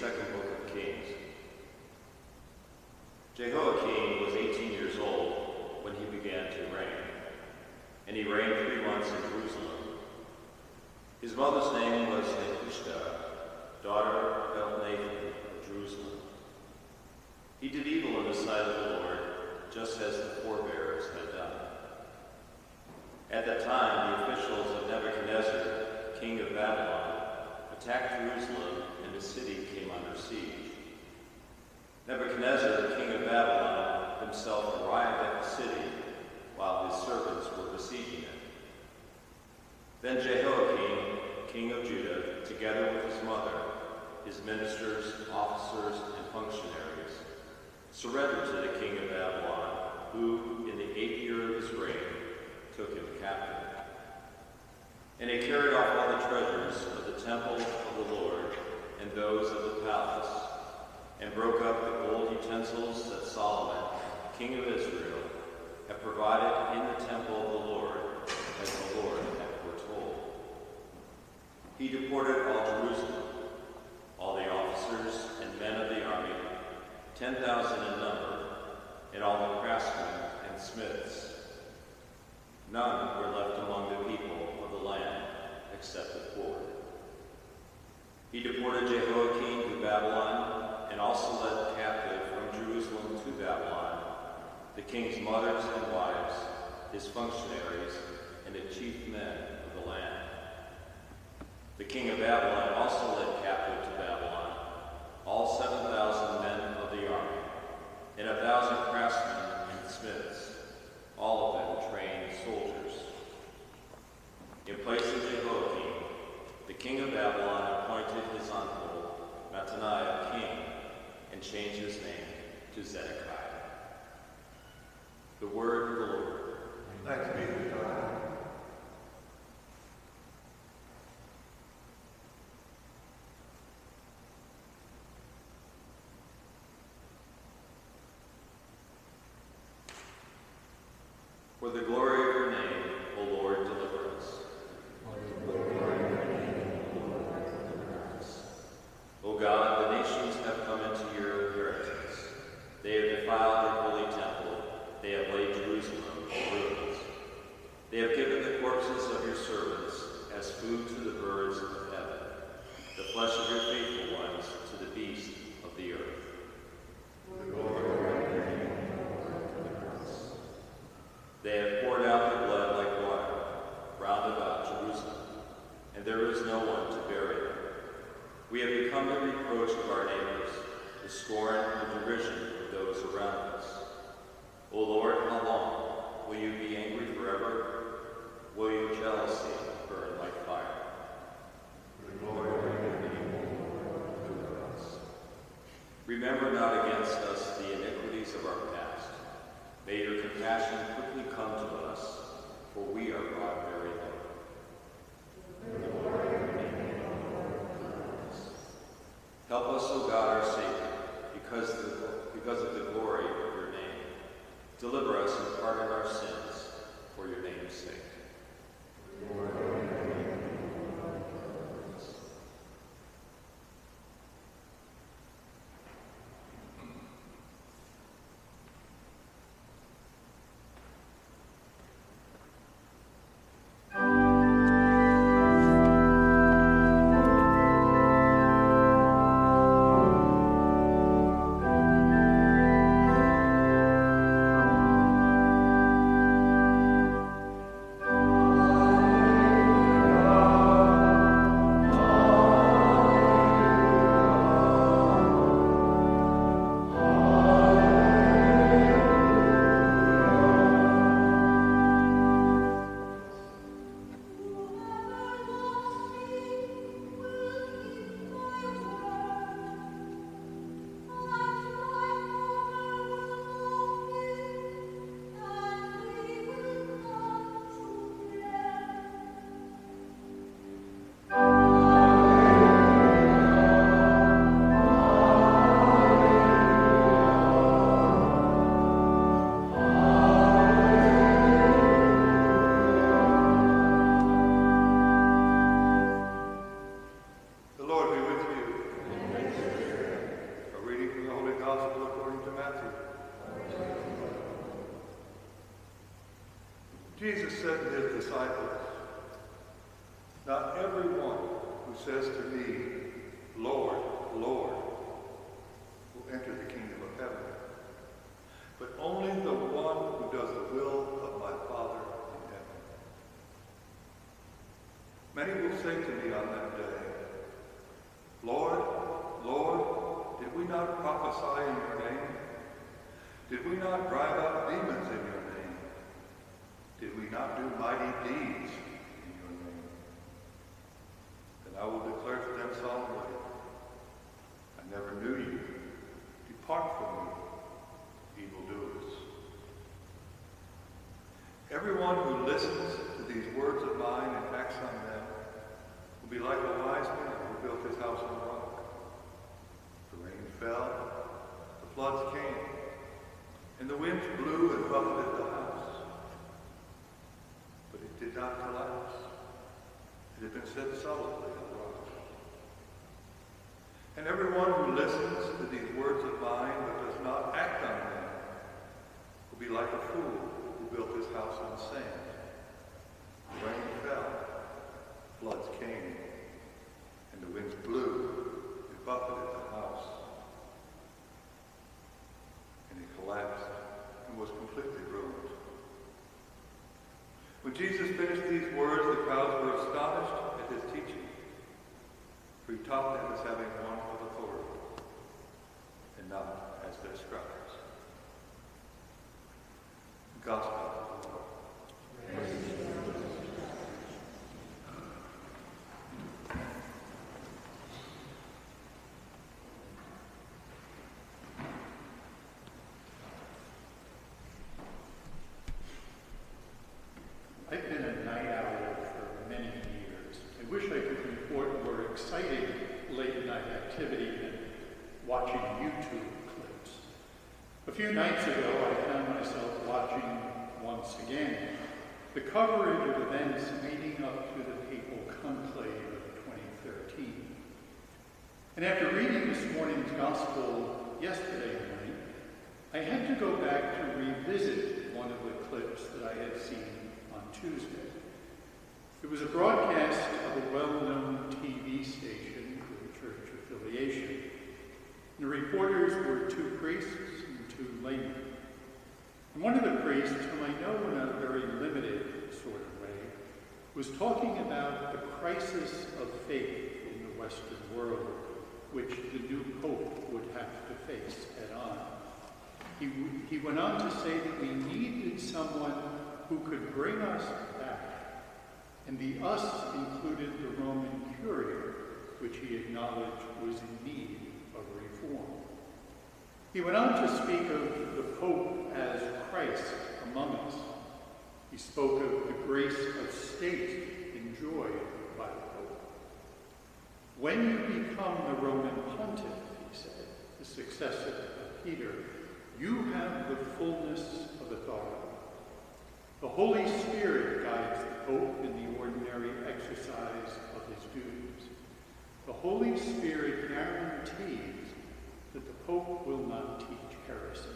second book of Kings. Jehoiachin was 18 years old when he began to reign, and he reigned three months in Jerusalem. His mother's name was Nehushta, daughter of Elnathan of Jerusalem. He did evil in the sight of the Lord, just as the forebears had done. At that time, the officials of Nebuchadnezzar, king of Babylon, attacked Jerusalem, and the city came under siege. Nebuchadnezzar, king of Babylon, himself arrived at the city while his servants were besieging it. Then Jehoiachin, king of Judah, together with his mother, his ministers, officers, and functionaries, surrendered to the king of Babylon, who, in the eighth year of his reign, took him captive. And he carried off all the treasures of the temple of the Lord and those of the palace, and broke up the gold utensils that Solomon, king of Israel, had provided in the temple of the Lord, as the Lord had foretold. He deported all Jerusalem, all the officers and men of the army, ten thousand in number, and all the craftsmen and smiths. None were left among the people of the land except the poor. He deported Jehoiachin to Babylon and also led captive from Jerusalem to Babylon the king's mothers and wives, his functionaries, and the chief men of the land. The king of Babylon also led captive to Babylon all 7,000 men of the army and a thousand craftsmen and smiths, all of them trained soldiers. In place of Jehoiachin, the king of Babylon Mattaniah, king, and changed his name to Zedekiah. The word of the Lord. Thanks be to God. For the glory of your name, O Lord, deliver us. O God, the nations have come into your inheritance. They have defiled your holy temple. They have laid Jerusalem in ruins. They have given the corpses of your servants as food to the birds of heaven, the flesh of your faithful ones to the beasts of the earth. Jesus said to his disciples, Not everyone who says to me, Lord, Lord, will enter the kingdom of heaven, but only the one who does the will of my Father in heaven. Many will say to me on that day, Lord, Lord, did we not prophesy in your name? Did we not drive out demons in your name? Not do mighty deeds in your name? Then I will declare to them solemnly, I never knew you. Depart from me, evildoers. Everyone who listens to these words of mine and acts on them will be like a wise man who built his house on a rock. The rain fell, the floods came, and the winds blew and buffeted the house. But it did not collapse. It had been set solidly on the rock. And everyone who listens to these words of mine but does not act on them will be like a fool who built his house on sand. Rain fell, floods came, and the winds blew and buffeted the house. And it collapsed and was completely ruined. When Jesus finished these words, the crowds were astonished at his teaching, for he taught them as having 13. And after reading this morning's gospel yesterday night, I had to go back to revisit one of the clips that I had seen on Tuesday. It was a broadcast of a well-known TV station with a church affiliation. The reporters were two priests and two laymen. And one of the priests, whom I know in a very limited sort of way, was talking about the crisis of faith Western world, which the new pope would have to face head on. He, he went on to say that we needed someone who could bring us back. And the us included the Roman Curia, which he acknowledged was in need of reform. He went on to speak of the Pope as Christ among us. He spoke of the grace of state enjoyed. When you become the Roman pontiff, he said, the successor of Peter, you have the fullness of authority. The Holy Spirit guides the Pope in the ordinary exercise of his duties. The Holy Spirit guarantees that the Pope will not teach heresy.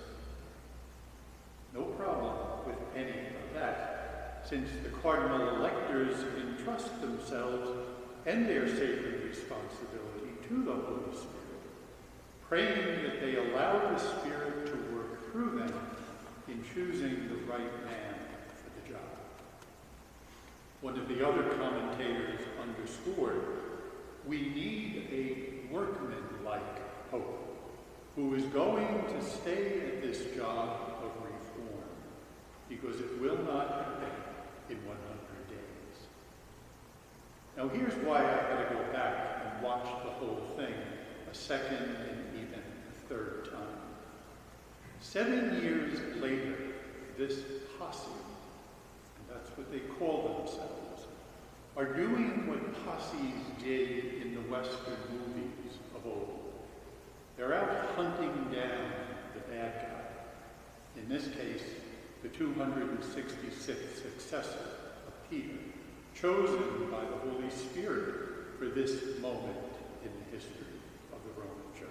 No problem with any of that, since the cardinal electors entrust themselves and their sacred responsibility to the Holy Spirit, praying that they allow the Spirit to work through them in choosing the right man for the job. One of the other commentators underscored we need a workman-like pope who is going to stay at this job of reform because it will not happen in 100 days. Now here's why I had to go back and watch the whole thing a second and even a third time. Seven years later, this posse, that's what they call themselves, are doing what posses did in the Western movies of old. They're out hunting down the bad guy. In this case, the 266th successor of Peter, chosen by the Holy Spirit for this moment in the history of the Roman Church.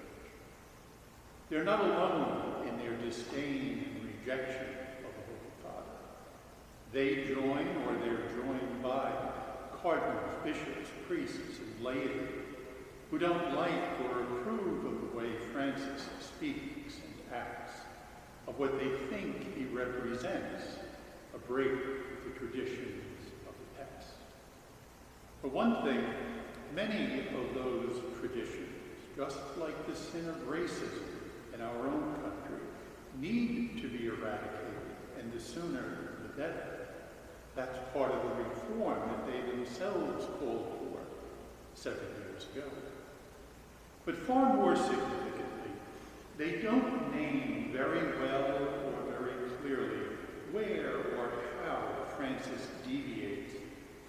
They're not alone in their disdain and rejection of the Holy Father. They join or they're joined by cardinals, bishops, priests, and laity who don't like or approve of the way Francis speaks and acts, of what they think he represents, a break with the past. For one thing, many of those traditions, just like the sin of racism in our own country, need to be eradicated, and the sooner the better. That's part of the reform that they themselves called for seven years ago. But far more significantly, they don't name very well or very clearly where or how Francis deviates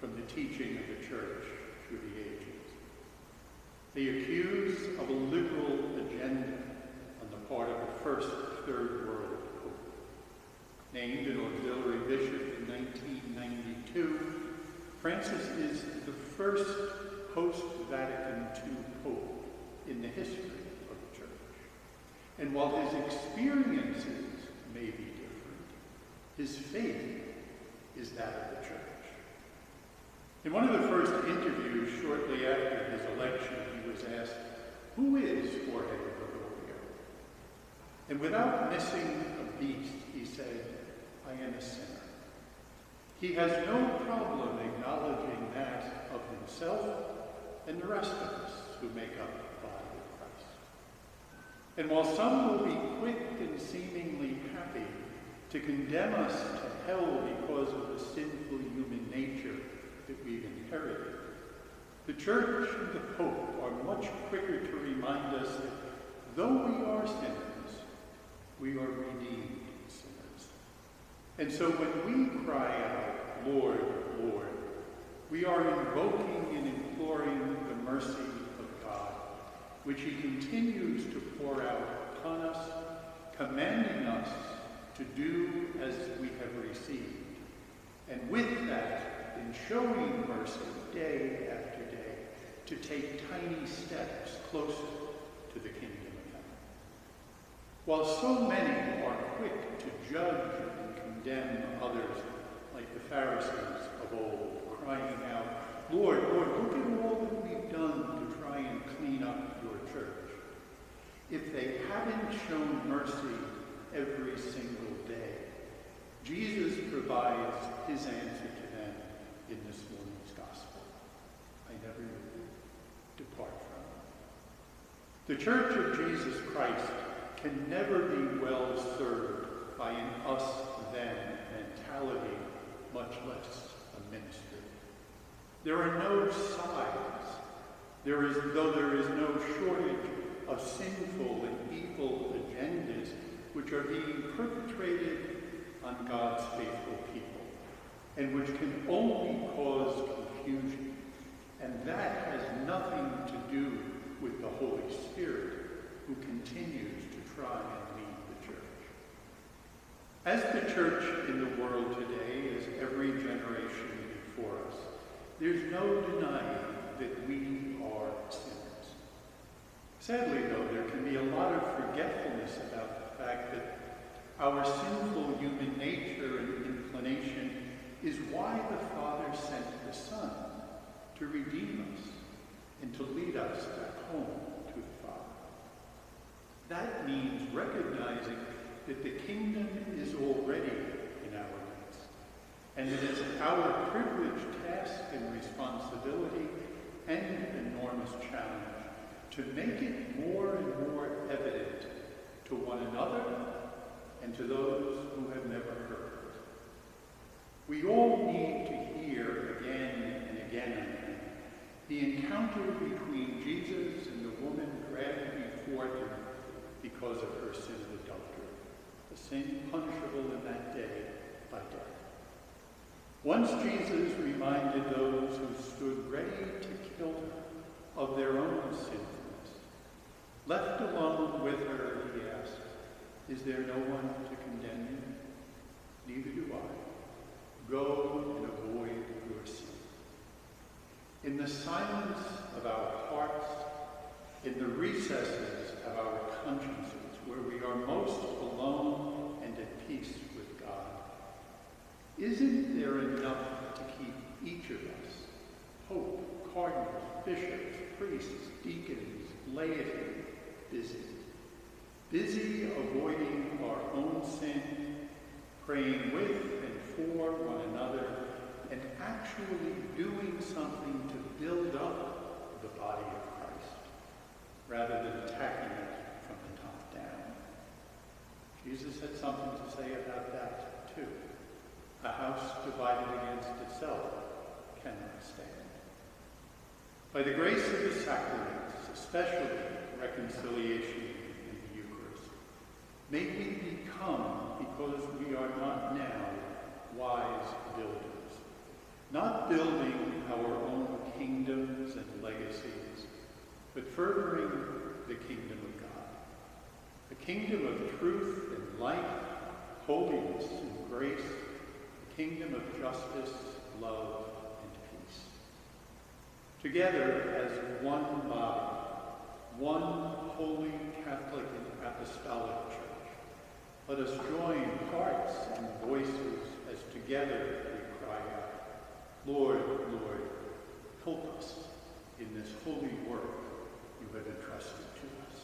from the teaching of the Church through the ages. They accuse of a liberal agenda on the part of the first Third World Pope. Named an auxiliary bishop in 1992, Francis is the first post-Vatican II pope in the history of the Church. And while his experiences may be different, his faith is that of the Church. In one of the first interviews shortly after his election, he was asked, Who is Jorge Bergoglio? And without missing a beat, he said, I am a sinner. He has no problem acknowledging that of himself and the rest of us who make up the body of Christ. And while some will be quick and seemingly happy to condemn us to hell because of the sinful human nature that we've inherited, the Church and the Pope are much quicker to remind us that though we are sinners, we are redeemed sinners. And so when we cry out, Lord, Lord, we are invoking and imploring the mercy of God, which he continues to pour out upon us, commanding us to do as we have received. And with that, in showing mercy day after day, to take tiny steps closer to the kingdom of heaven. While so many are quick to judge and condemn others, like the Pharisees of old, crying out, Lord, Lord, look at all that we've done to try and clean up your church. If they hadn't shown mercy every single day, Jesus provides his answer in this morning's gospel. I never. Depart from it. The church of Jesus Christ can never be well served by an us-them mentality, much less a ministry. There are no sides. There is, though there is no shortage of sinful and evil agendas which are being perpetrated on God's faithful people, and which can only cause confusion. And that has nothing to do with the Holy Spirit, who continues to try and lead the church. As the church in the world today, as every generation before us, there's no denying that we are sinners. Sadly, though, there can be a lot of forgetfulness about the fact that our sinful human nature and inclination is why the Father sent the Son to redeem us and to lead us back home to the Father. That means recognizing that the kingdom is already in our midst, and that it is our privileged task and responsibility and enormous challenge to make it more and more evident to one another and to those who have never heard. We all need to hear again and again the encounter between Jesus and the woman dragged before him because of her sin of adultery, a sin punishable in that day by death. Once Jesus reminded those who stood ready to kill her of their own sinfulness. Left alone with her, he asked, Is there no one to condemn you? Neither do I. Go and avoid your sin. In the silence of our hearts, in the recesses of our consciences, where we are most alone and at peace with God, Isn't there enough to keep each of us, pope, cardinals, bishops, priests, deacons, laity, busy? Busy avoiding our own sin, praying with for one another, and actually doing something to build up the body of Christ, rather than attacking it from the top down. Jesus had something to say about that, too. A house divided against itself cannot stand. By the grace of the sacraments, especially reconciliation in the Eucharist, may we become, because we are not now, wise builders. Not building our own kingdoms and legacies, but furthering the kingdom of God. A kingdom of truth and light, holiness and grace, kingdom of justice, love, and peace. Together as one body, one holy Catholic and Apostolic Church, let us join hearts and voices together we cry out, Lord, Lord, help us in this holy work you have entrusted to us.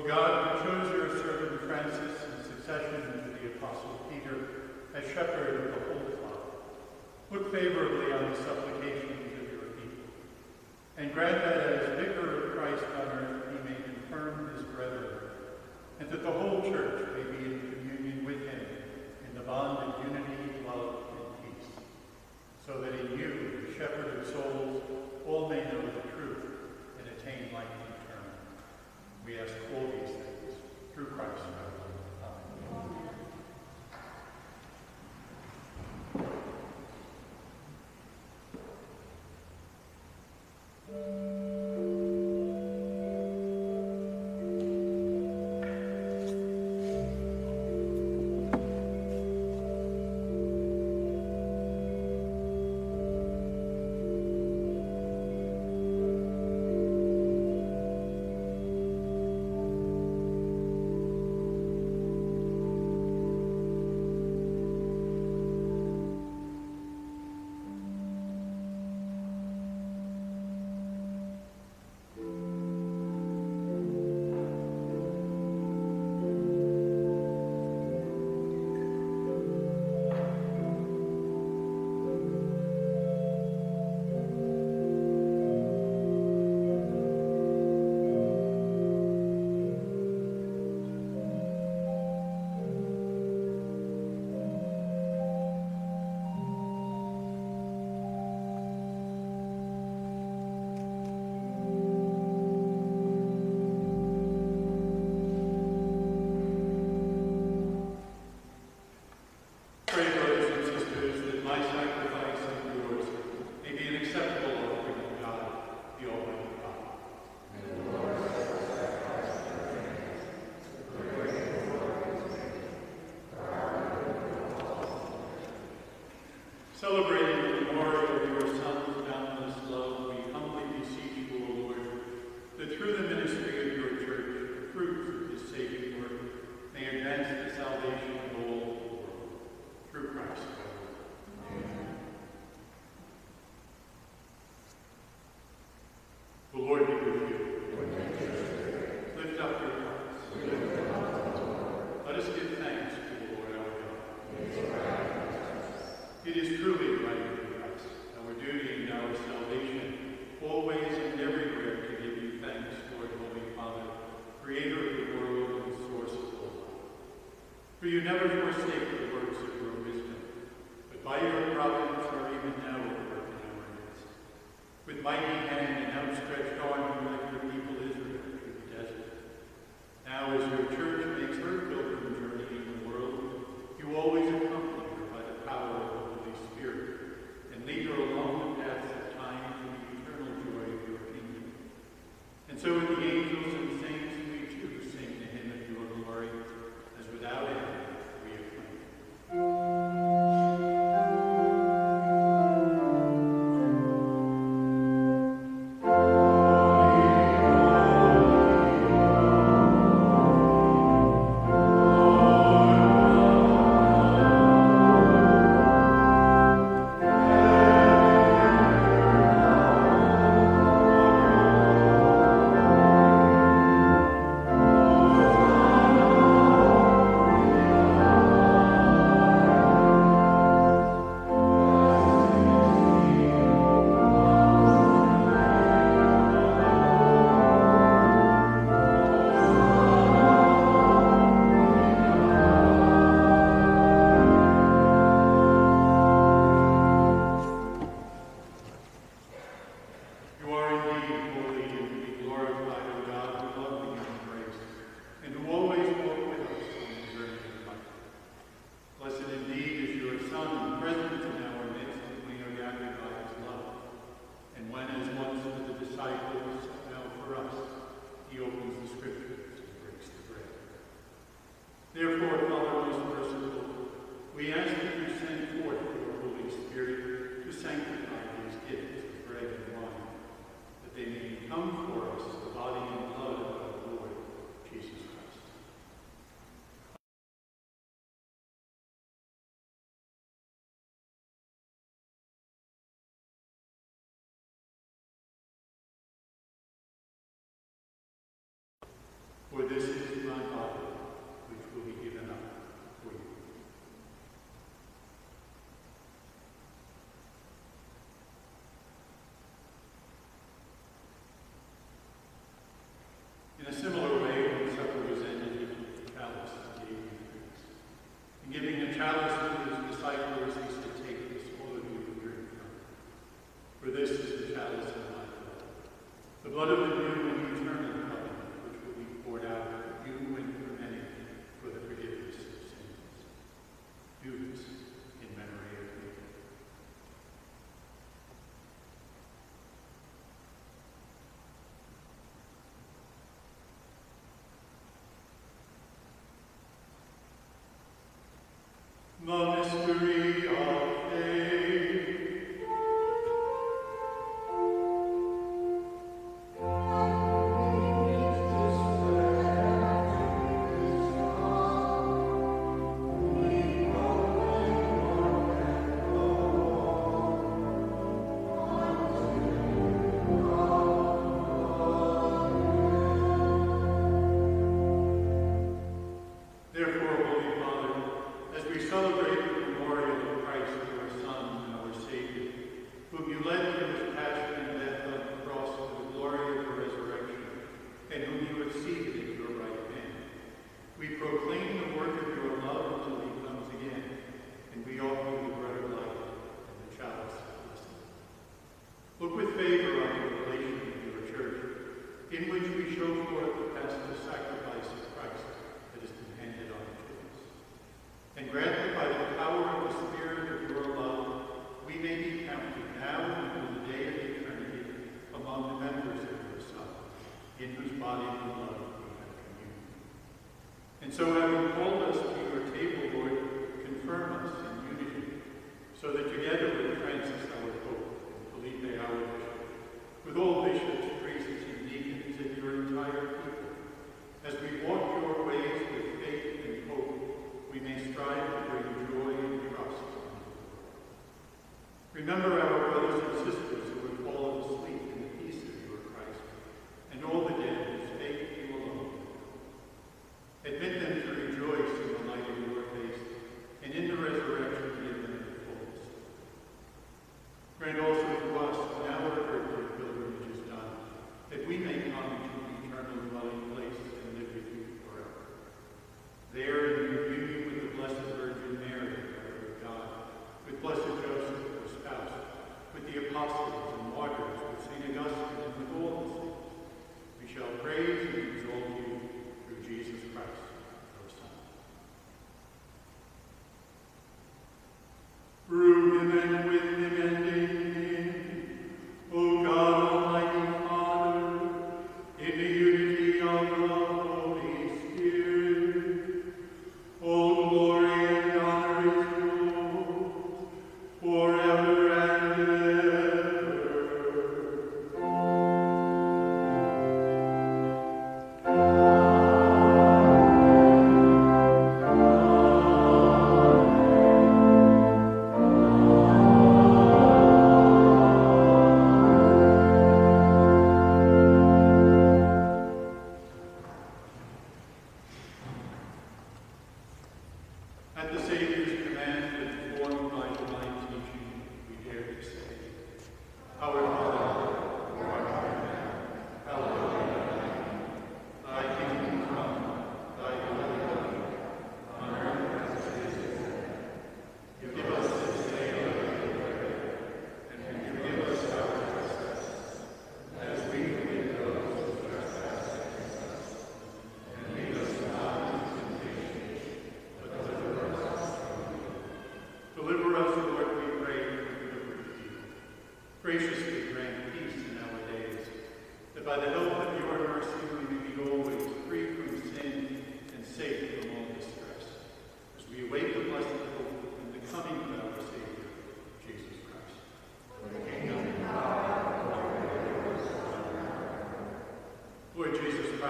O God, who chose your servant Francis in succession to the Apostle Peter as shepherd of the whole flock, look favorably on the supplications For this is my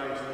Christ.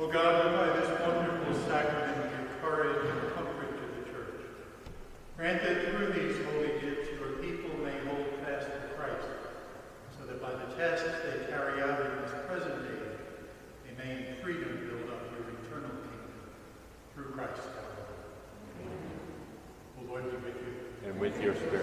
O God, who by this wonderful sacrament give courage and comfort to the church, grant that through these holy gifts your people may hold fast to Christ, so that by the tests they carry out in this present age, they may in freedom build up your eternal kingdom. Through Christ our Lord. The Lord be with you. and with your spirit.